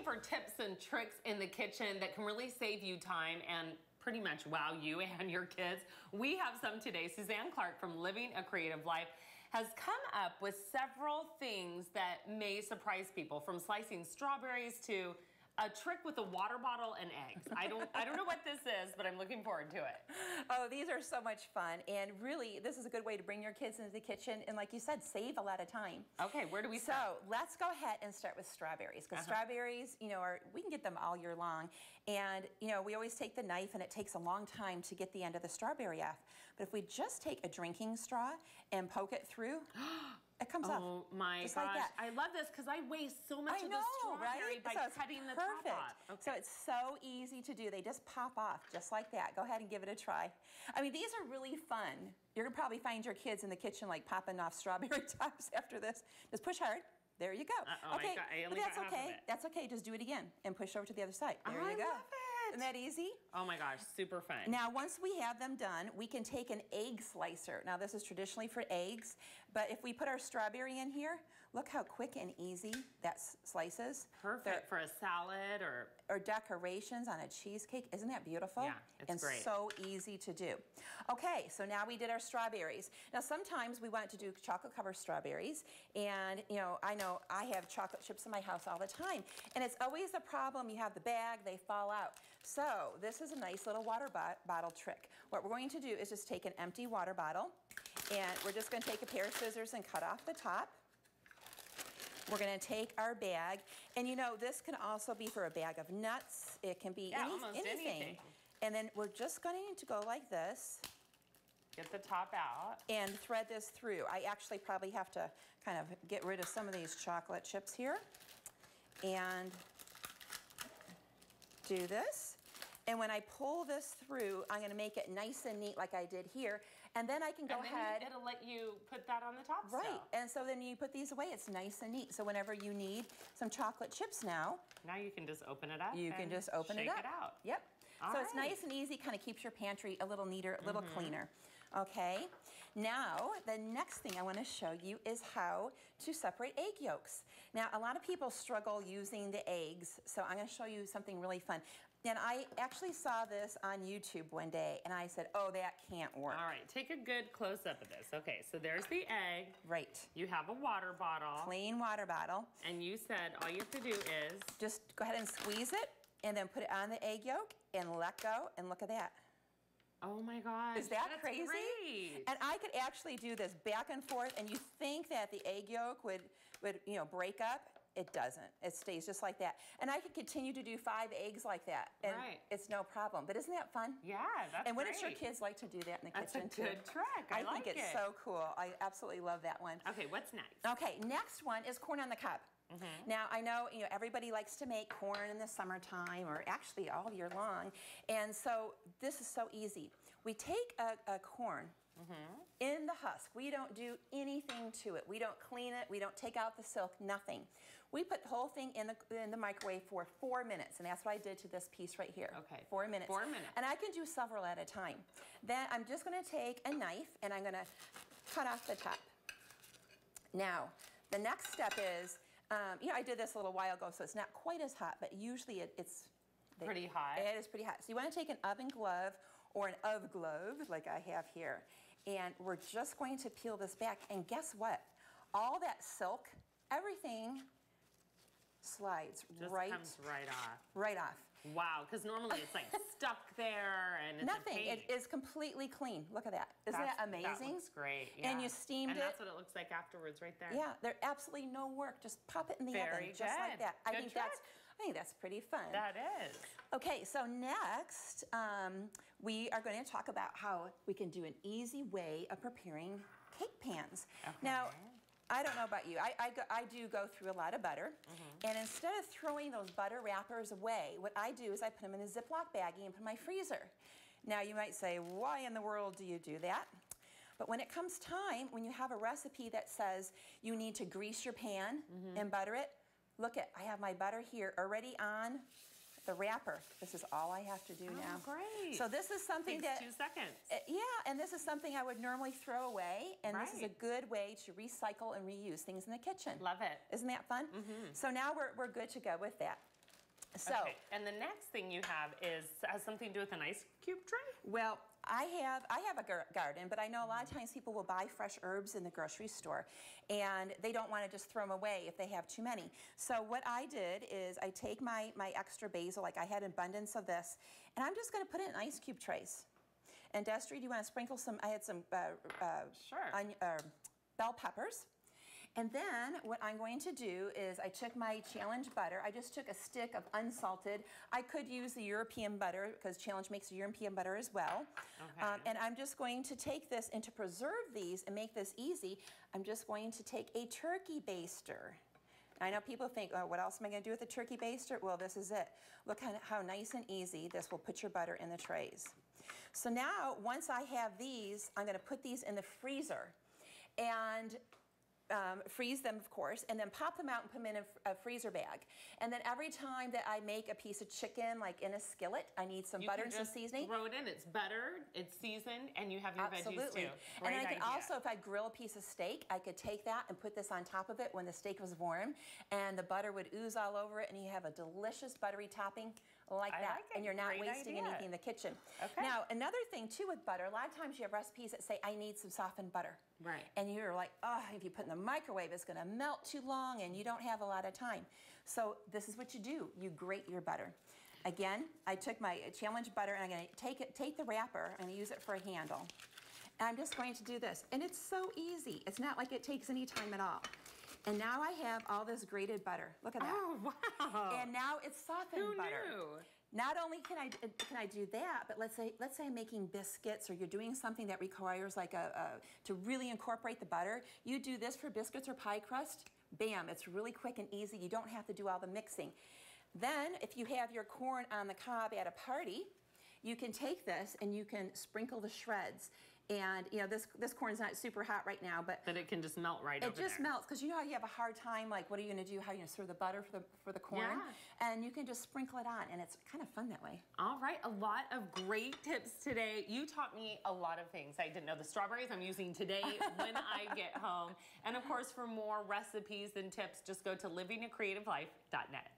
looking for tips and tricks in the kitchen that can really save you time and pretty much wow you and your kids, we have some today. Suzanne Clark from Living a Creative Life has come up with several things that may surprise people from slicing strawberries to a trick with a water bottle and eggs. I don't I don't know what this is, but I'm looking forward to it. Oh, these are so much fun. And really, this is a good way to bring your kids into the kitchen and like you said, save a lot of time. Okay, where do we start? So let's go ahead and start with strawberries because uh -huh. strawberries, you know, are we can get them all year long. And, you know, we always take the knife and it takes a long time to get the end of the strawberry off. But if we just take a drinking straw and poke it through, It comes oh, off. Oh my gosh. Like I love this because I waste so much I of know, the strawberry right? by so cutting the perfect. top off. Okay. So it's so easy to do. They just pop off just like that. Go ahead and give it a try. I mean, these are really fun. You're going to probably find your kids in the kitchen like popping off strawberry tops after this. Just push hard. There you go. Uh -oh, okay, but that's okay. That's okay. Just do it again and push over to the other side. There oh, you go. Isn't that easy? Oh my gosh, super fun. Now, once we have them done, we can take an egg slicer. Now, this is traditionally for eggs, but if we put our strawberry in here, look how quick and easy that slices. Perfect They're, for a salad or... Or decorations on a cheesecake. Isn't that beautiful? Yeah, it's and great. so easy to do. Okay, so now we did our strawberries. Now, sometimes we want to do chocolate covered strawberries, and, you know, I know I have chocolate chips in my house all the time, and it's always a problem. You have the bag, they fall out. So this is a nice little water bottle trick. What we're going to do is just take an empty water bottle and we're just going to take a pair of scissors and cut off the top. We're going to take our bag, and you know, this can also be for a bag of nuts. It can be yeah, any, anything. anything. And then we're just going to go like this. Get the top out. And thread this through. I actually probably have to kind of get rid of some of these chocolate chips here. And do this. And when I pull this through, I'm gonna make it nice and neat like I did here. And then I can go and ahead. it'll let you put that on the top Right, still. and so then you put these away, it's nice and neat. So whenever you need some chocolate chips now. Now you can just open it up You can just open it up. it out. Yep. All so right. it's nice and easy, kind of keeps your pantry a little neater, a little mm -hmm. cleaner. Okay, now the next thing I want to show you is how to separate egg yolks. Now a lot of people struggle using the eggs, so I'm going to show you something really fun. And I actually saw this on YouTube one day, and I said, oh, that can't work. All right, take a good close-up of this. Okay, so there's the egg. Right. You have a water bottle. Clean water bottle. And you said all you have to do is? Just go ahead and squeeze it, and then put it on the egg yolk, and let go, and look at that. Oh my gosh. Is that That's crazy? Great. And I could actually do this back and forth and you think that the egg yolk would, would you know, break up. It doesn't. It stays just like that. And I could continue to do five eggs like that. And right. it's no problem. But isn't that fun? Yeah, that's And wouldn't your kids like to do that in the that's kitchen too? That's a good trick. I, I like think it's it. so cool. I absolutely love that one. Okay, what's next? Okay, next one is corn on the cob. Mm -hmm. Now, I know, you know everybody likes to make corn in the summertime or actually all year long. And so this is so easy. We take a, a corn Mm -hmm. In the husk, we don't do anything to it. We don't clean it. We don't take out the silk, nothing. We put the whole thing in the, in the microwave for four minutes, and that's what I did to this piece right here. Okay. Four minutes. Four minutes. And I can do several at a time. Then I'm just gonna take a knife and I'm gonna cut off the top. Now, the next step is, um, you know, I did this a little while ago, so it's not quite as hot, but usually it, it's pretty hot. It is pretty hot. So you want to take an oven glove or an of glove like I have here. And we're just going to peel this back. And guess what? All that silk, everything slides just right comes right off. Right off. Wow, because normally it's like stuck there and it's Nothing. It is completely clean. Look at that. Isn't that's, that amazing? That looks great. Yeah. And you steamed and it. And that's what it looks like afterwards right there. Yeah, there's absolutely no work. Just pop it in the Very oven good. just like that. Good I think trick. that's I think that's pretty fun. That is. Okay, so next um, we are going to talk about how we can do an easy way of preparing cake pans. Okay. Now, I don't know about you. I, I, go, I do go through a lot of butter. Mm -hmm. And instead of throwing those butter wrappers away, what I do is I put them in a Ziploc baggie and put them in my freezer. Now, you might say, why in the world do you do that? But when it comes time, when you have a recipe that says you need to grease your pan mm -hmm. and butter it, look at, I have my butter here already on the wrapper. This is all I have to do oh, now. great. So this is something Takes that two seconds. Uh, yeah, and this is something I would normally throw away, and right. this is a good way to recycle and reuse things in the kitchen. Love it. Isn't that fun? Mm -hmm. So now we're we're good to go with that. So, Okay, And the next thing you have is has something to do with an ice cube tray. well, I have I have a gar- garden, but I know a lot of times people will buy fresh herbs in the grocery store, and they don't want to just throw them away if they have too many. So what I did is I take my my extra basil, like I had abundance of this, and I'm just going to put it in ice cube trays. And Destry, do you want to sprinkle some? I had some uh, uh, Sure. onion, uh, bell peppers. And then what I'm going to do is I took my Challenge butter. I just took a stick of unsalted. I could use the European butter because Challenge makes European butter as well. Okay. Um, and I'm just going to take this and to preserve these and make this easy, I'm just going to take a turkey baster. I know people think, oh, what else am I going to do with a turkey baster? Well, this is it. Look how, how nice and easy this will put your butter in the trays. So now, once I have these, I'm going to put these in the freezer. And um, freeze them, of course, and then pop them out and put them in a freezer bag. And then every time that I make a piece of chicken, like in a skillet, I need some You butter can and some seasoning. Throw it in. It's buttered. It's seasoned, and you have your veggies Absolutely. too. And Great I could idea. also, if I grill a piece of steak, I could take that and put this on top of it when the steak was warm, and the butter would ooze all over it, and you have a delicious buttery topping like I that. like. And you're not wasting idea. anything in the kitchen. Okay. Now, another thing too with butter, a lot of times you have recipes that say, I need some softened butter. Right. And you're like, oh, if you put it in the microwave, it's gonna melt too long and you don't have a lot of time. So this is what you do. You grate your butter. Again, I took my challenge butter and I'm gonna take it, take the wrapper and use it for a handle. And I'm just going to do this. And it's so easy. It's not like it takes any time at all. And now I have all this grated butter. Look at that. Oh wow! And now it's softened Who butter. knew? Not only can I can I do that, but let's say let's say I'm making biscuits or you're doing something that requires like a, a to really incorporate the butter. You do this for biscuits or pie crust. Bam! It's really quick and easy. You don't have to do all the mixing. Then, if you have your corn on the cob at a party, you can take this and you can sprinkle the shreds. And you know this this corn's not super hot right now, but That it can just melt right it just there. melts because you know how you have a hard time like what are you going to do how are you going to serve the butter for the for the corn Yeah. and you can just sprinkle it on and it's kind of fun that way All right, a lot of great tips today. You taught me a lot of things. I didn't know the strawberries I'm using today when I get home. And of course, for more recipes and tips, just go to livingacreativelife.net.